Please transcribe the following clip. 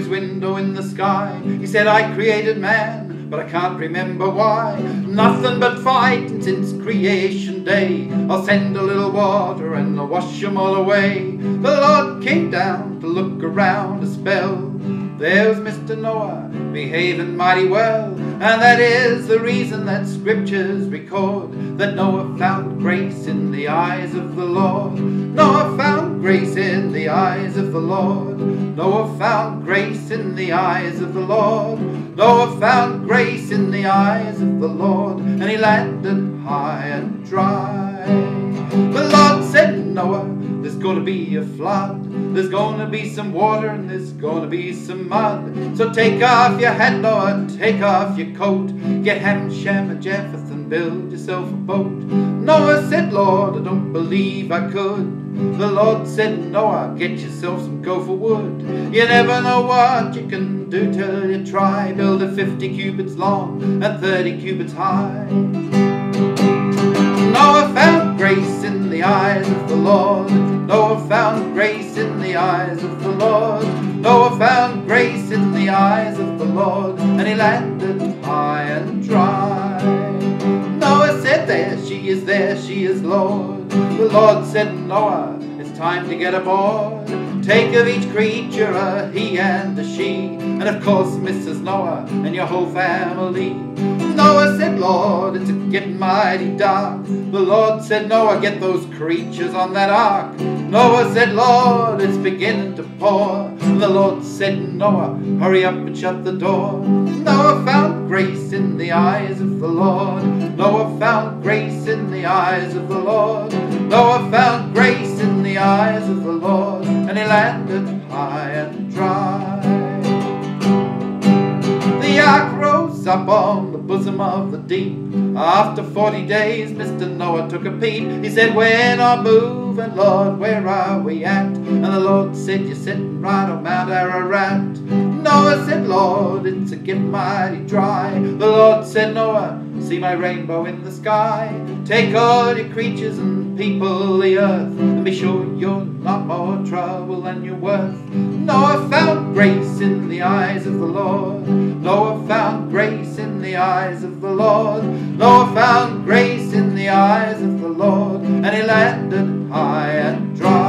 his window in the sky. He said, I created man, but I can't remember why. Nothing but fighting since creation day. I'll send a little water and I'll wash 'em all away. The Lord came down to look around a spell. There's Mr. Noah behaving mighty well, and that is the reason that scriptures record that Noah found grace in the eyes of the Lord. Noah found grace in the eyes of the Lord. Noah found grace in the eyes of the Lord. Noah found grace in the eyes of the Lord, and he landed high and dry. The Lord said, Noah, there's gonna be a flood. There's gonna be some water and there's gonna be some mud. So take off your hat, Noah, take off your coat. Get Ham, Shem, and Japheth and build yourself a boat. Noah said, Lord, I don't believe I could. The Lord said, Noah, get yourself some gopher wood. You never know what you can do till you try. Build a 50 cubits long and 30 cubits high. Noah found grace in the eyes of the Lord. Noah found grace in the eyes of the Lord. Noah found grace in the eyes of the Lord, and he landed high and dry. Noah said, There she is, there she is, Lord. The Lord said, Noah, it's time to get aboard. Take of each creature a he and a she, and of course Mrs. Noah and your whole family. Lord, it's getting mighty dark. The Lord said, Noah, get those creatures on that ark. Noah said, Lord, it's beginning to pour. The Lord said, Noah, hurry up and shut the door. Noah found grace in the eyes of the Lord. Noah found grace in the eyes of the Lord. Noah found grace in the eyes of the Lord, and he landed high and dry. The ark up on the bosom of the deep. After forty days, Mr. Noah took a peep. He said, We're not moving, Lord, where are we at? And the Lord said, You're sitting right on Mount Ararat. Noah said, Lord, it's a getting mighty dry. The Lord said, Noah, see my rainbow in the sky. Take all your creatures and people the earth, and be sure you're not more trouble than you're worth. Noah in the eyes of the Lord. Noah found grace in the eyes of the Lord. Noah found grace in the eyes of the Lord, and he landed high and dry.